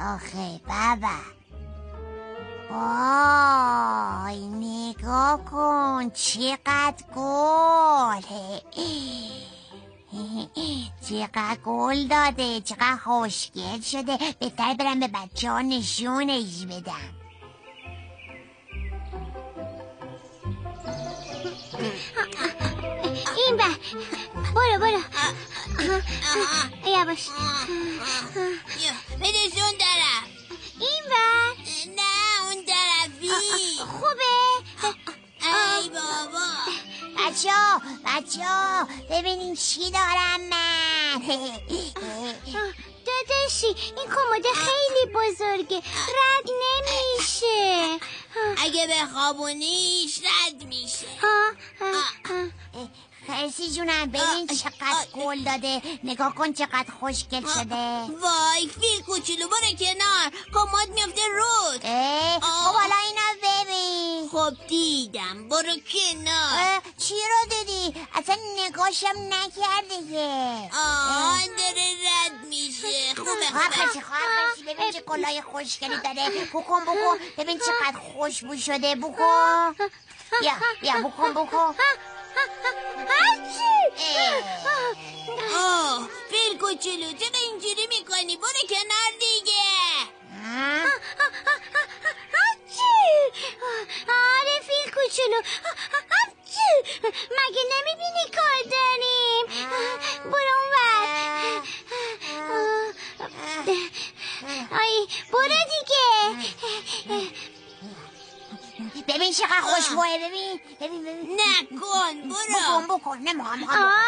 Okay, bye bye. وای نگاه کن چقدر گل چقدر گل داده چقدر خوشگل شده. بهتر برم به بچه ها نشونش بدم. این بر برو برو. یواش. بدش اون بچه ها بچه ها ببینین چی دارم من. داداشی این کمد خیلی بزرگه. رد نمیشه. اگه به خوابونیش رد میشه. خرسی جونم ببین چقدر گل داده. نگاه کن چقدر خوشگل شده. وای فیل کوچولو برو کنار. کمد میفته رود. خب دیدم. برو کنار. چی رو دیدی؟ اصلا نگاشم نکرده که آه داره رد میشه. خوبه خوبه. خرسی خواهر خرسی ببین چه کلاه خوشگلی داره. بکن بکن. ببین چقدر خوشبو شده. بکن. بیا بیا بکن بکن. آه فیل کوچولو چرا اینجوری می‌کنی؟ برو کنار دیگه. کوچولو مگه نمی‌بینی کار داریم؟ برو اون ور آی برو دیگه. ببین چقدر خوشبوه ببین ببین ببین. نکن برو. بکن بکن. نمی‌خوام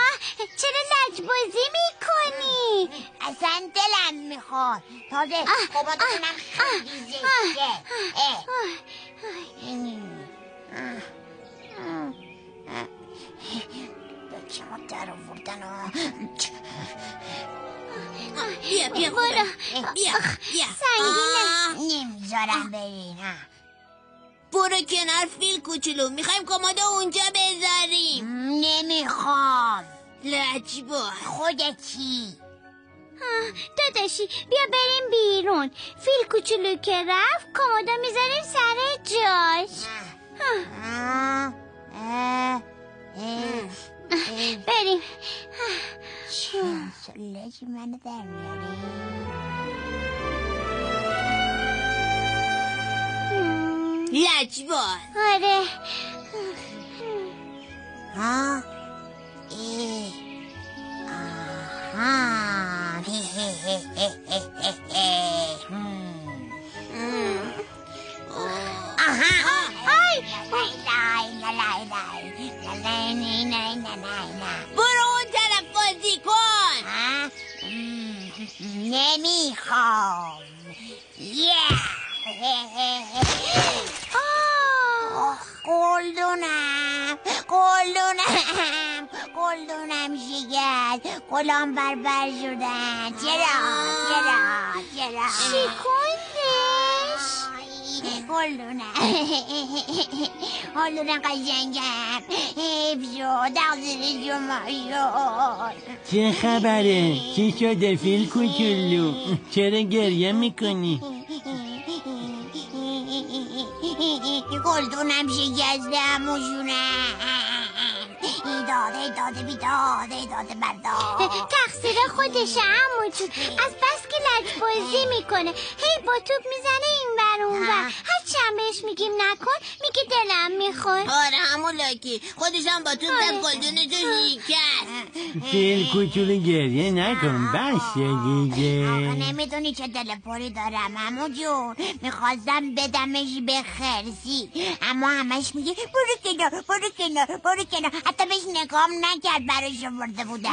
چرا لجبازی می‌کنی؟ اصلا دلم می‌خواد. تازه کمادتونم خیلی زشته. بچه ها در آوردن. بیا بیا برو. بیا بیا سنگینه. نمی‌ذارم برین ها. برو کنار فیل کوچولو می‌خوایم کمد اونجا بذاریم نمی‌خوام لجبا خودتی داداشی بیا بریم بیرون فیل کوچولو که رفت کمودا می‌ذاریم سر جاش. بریم. شانسولاجی منو در میاره لجباز آره ها آها برو اون طرف بازی کن؟ نمی‌خوام. گلدونم گلدونم گلدونم شکست گلام بربر شدن. چرا؟ چرا؟ چرا؟ شکوندش گلدونم گلدونم قشنگم شد شما شد چه خبره؟ چی شده فیل کوچولو؟ چرا گریه می‌کنی؟ گلدونم شکسته اموشونم ایداد ایداد بیداد ایداد برداد تقصیر خودشه عمو جون از بس که لجبازی می‌کنه. هی با توپ می‌زنه این ور اون ور. هر چند بهش میگیم نکن میگه دلم می‌خواد آره همون لاکی خودشم با تو زد گلدونشو شکست. فیل کوچولو گریه نکن آخه دیگه. نمی‌دونی چه دل پری دارم امو جون. می‌خواستم بدمش به خرسی. اما همش میگه برو کنار برو کنار برو کنار. حتی بهش نگام نکرد براش آورده بودم.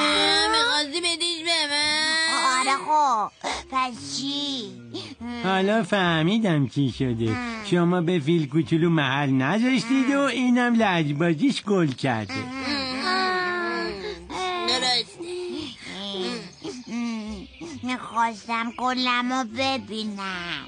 می‌خواستی بدیش به من. آره خب. پشی حالا فهمیدم چی شده. شما به فیل کوچولو محل نذاشتید و اینم لجبازیش گل کرده. درسته می‌خواستم گلم رو ببینم.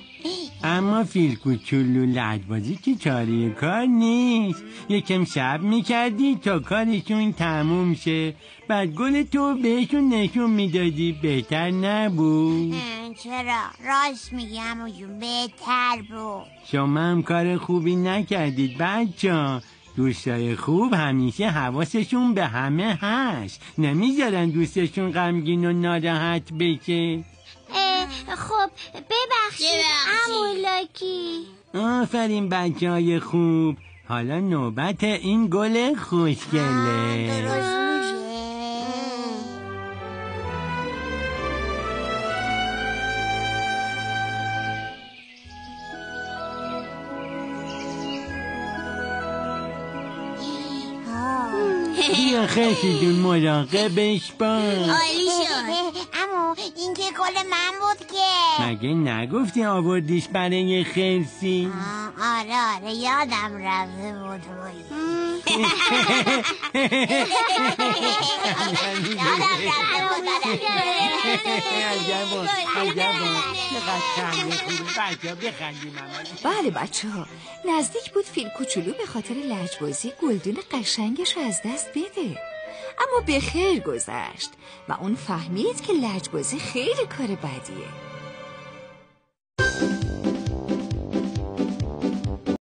اما فیل کوچولو لجبازی که چاره کار نیست. یکم شب می‌کردی تا کارشون تموم شه. بعد گل تو بهشون نشون می‌دادی بهتر نبود. چرا؟ راست میگم جون بهتر بود. شما هم کار خوبی نکردید بچه دوستای خوب همیشه حواسشون به همه هست. نمی‌ذارن دوستشون غمگین و ناراحت بشه. خب ببخشید. لاکی آفرین بچه های خوب. حالا نوبت این گل خوشگله. بیا جون مراقبش باش. عالی شد. امو این که گل من بود که. مگه نگفتی آوردیش برای خرسی؟ آه، آره آره یادم رفته بود بچه ها بخندیم همه. بله بچه ها نزدیک بود فیل کوچولو به خاطر لجبازی گلدون قشنگش رو از دست بده. اما به خیر گذشت و اون فهمید که لجبازی خیلی کار بدیه.